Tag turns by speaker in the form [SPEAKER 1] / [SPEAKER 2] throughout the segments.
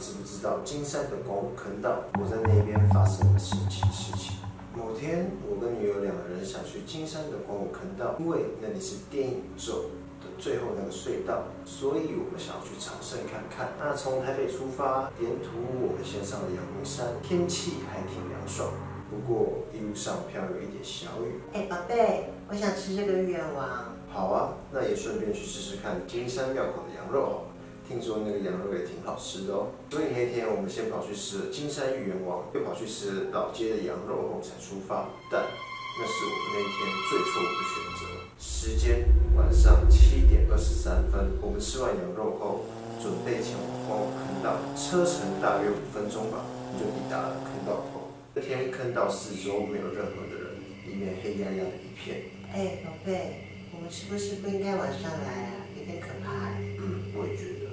[SPEAKER 1] 知不知道金山的广武坑道，我在那边发生了神奇事情。某天，我跟女友两个人想去金山的光武坑道，因为那里是电影咒的最后那个隧道，所以我们想要去朝圣看看。那从台北出发，沿途我们先上了阳明山，天气还挺凉爽，不过一路上飘有一点小雨。
[SPEAKER 2] 哎，宝贝，我想吃这个鱼王。
[SPEAKER 1] 好啊，那也顺便去试试看金山庙口的羊肉。听说那个羊肉也挺好吃的哦。所以那天我们先跑去吃了金山芋圆王，又跑去吃老街的羊肉后才出发。但那是我们那天最错误的选择。时间晚上七点二十三分，我们吃完羊肉后，准备前往光坑道，车程大约五分钟吧，就抵达了坑道口。那天坑道四周没有任何的人，里面黑压压的一片。
[SPEAKER 2] 哎，宝贝。我们是不是不应该晚上来啊？有点可怕。
[SPEAKER 1] 嗯，我也觉得。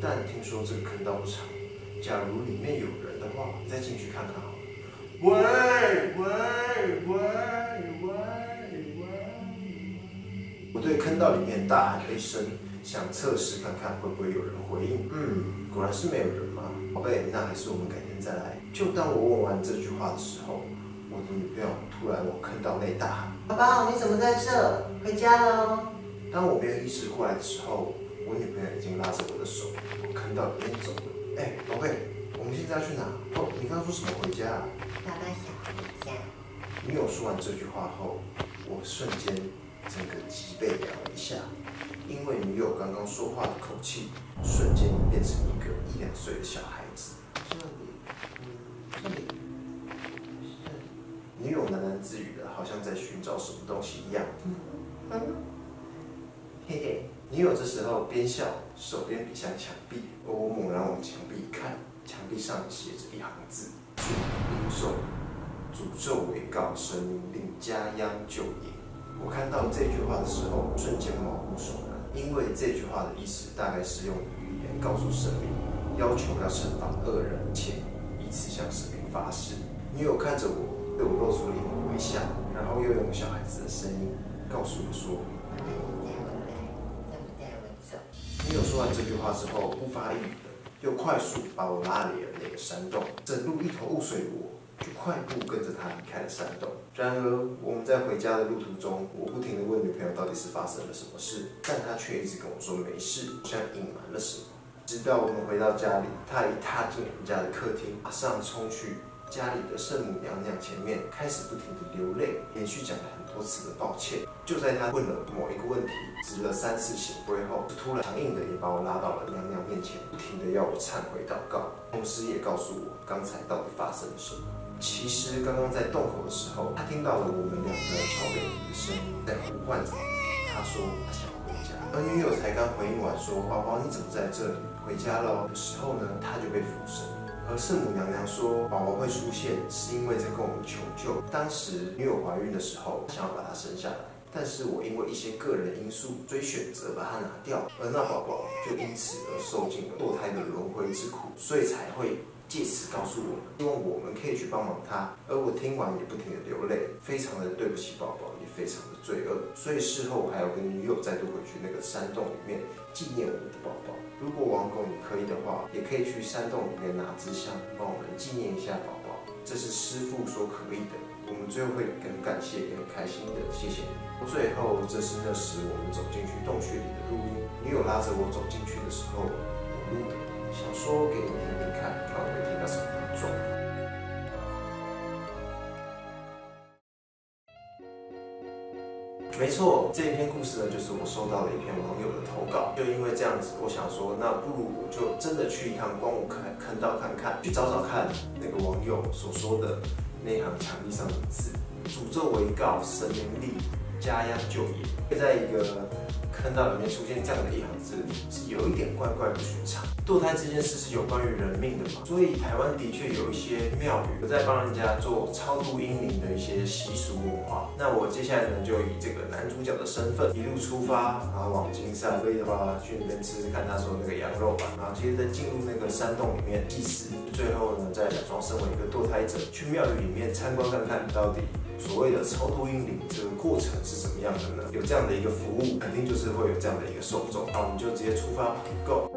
[SPEAKER 1] 但听说这个坑道不长，假如里面有人的话，再进去看看好了。喂喂喂喂喂！我对坑道里面大喊了一声，想测试看看会不会有人回应。嗯，果然是没有人嘛。宝贝，那还是我们改天再来。就当我问完这句话的时候。我的女朋友突然往坑道内大喊：“
[SPEAKER 2] 宝宝，你怎么在这？回家了。”
[SPEAKER 1] 当我没有意识过来的时候，我女朋友已经拉着我的手我看到里面走了。哎，宝贝，我们现在要去哪？哦，你刚刚说什么回家？
[SPEAKER 2] 爸爸想回家。
[SPEAKER 1] 女友说完这句话后，我瞬间整个脊背凉了一下，因为女友刚刚说话的口气，瞬间变成一个一两岁的小孩子。这里，嗯，这里。女友喃喃自语的，好像在寻找什么东西一样。嗯，嘿嘿。女友这时候边笑，手边比向墙壁，而我猛然往墙壁一看，墙壁上写着一行字：祝阴寿，诅咒为告，神明令家殃救业。我看到这句话的时候，瞬间毛骨悚然，因为这句话的意思大概是用语言告诉神明，要求要惩罚恶人，且以此向神明发誓。女友看着我。对我露出了一抹微笑，然后又用小孩子的声音告诉我说：“
[SPEAKER 2] 带我
[SPEAKER 1] 完这句话之后，不发一语的，又快速把我拉离了那个山洞。整路一头雾水的我，就快步跟着他离开了山洞。然而，我们在回家的路途中，我不停的问女朋友到底是发生了什么事，但她却一直跟我说没事，像隐瞒了什么。直到我们回到家里，她一踏进我们家的客厅，马上冲去。家里的圣母娘娘前面开始不停的流泪，连续讲了很多次的抱歉。就在他问了某一个问题，值了三次行规后，突然强硬的也把我拉到了娘娘面前，不停的要我忏悔祷告，同时也告诉我刚才到底发生了什么。其实刚刚在洞口的时候，他听到了我们两个超美丽的声音在呼唤着他，说他想回家，而女友才刚回应完说宝宝你怎么在这里？回家了的时候呢，他就被附身。而圣母娘娘说，宝宝会出现是因为在跟我们求救。当时女友怀孕的时候，想要把她生下来，但是我因为一些个人因素，所以选择把它拿掉，而那宝宝就因此而受尽堕胎的轮回之苦，所以才会借此告诉我们，希望我们可以去帮忙他。而我听完也不停的流泪，非常的对不起宝宝，非常的罪恶，所以事后我还要跟女友再度回去那个山洞里面纪念我们的宝宝。如果王狗你可以的话，也可以去山洞里面拿支香，帮我们纪念一下宝宝。这是师傅说可以的，我们最后会很感谢，也很开心的，谢谢你。最后，这是那时我们走进去洞穴里的录音，女友拉着我走进去的时候，我录的，想说给你听听看，看会不会听到什么状。没错，这一篇故事呢，就是我收到了一篇网友的投稿。就因为这样子，我想说，那不如我就真的去一趟光武坑坑道看看，去找找看那个网友所说的那行墙壁上的字：诅咒为告，神明力，家殃就业。会在一个坑道里面出现这样的一行字，是有一点怪怪不寻常。堕胎这件事是有关于人命的嘛，所以台湾的确有一些庙宇有在帮人家做超度英灵的一些习俗文化。那我接下来呢，就以这个男主角的身份一路出发，然后往金山，可以的话去那边吃吃看他说那个羊肉吧。然后接着进入那个山洞里面祭祀，最后呢再假装身为一个堕胎者，去庙宇里面参观看看到底所谓的超度阴灵这个过程是什么样的呢？有这样的一个服务，肯定就是会有这样的一个受众。那，我们就直接出发，Go。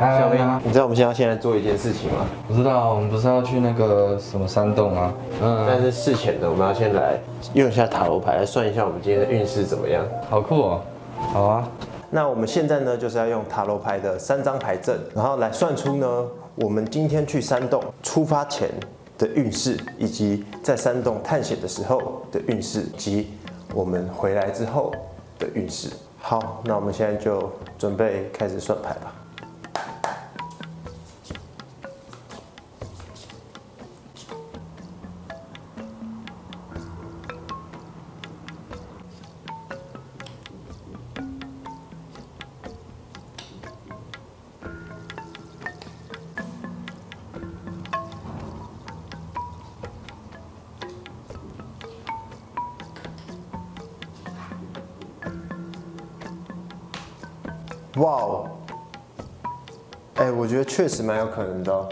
[SPEAKER 1] 小明
[SPEAKER 3] 啊，
[SPEAKER 1] 你知道我们现在现在做一件事情吗？
[SPEAKER 3] 我知道，我们不是要去那个什么山洞吗？嗯，
[SPEAKER 1] 但是事前呢，我们要先来用一下塔罗牌来算一下我们今天的运势怎么样。
[SPEAKER 3] 好酷哦。好啊，
[SPEAKER 1] 那我们现在呢，就是要用塔罗牌的三张牌阵，然后来算出呢，我们今天去山洞出发前的运势，以及在山洞探险的时候的运势，及我们回来之后的运势。好，那我们现在就准备开始算牌吧。哇哦！哎，我觉得确实蛮有可能的。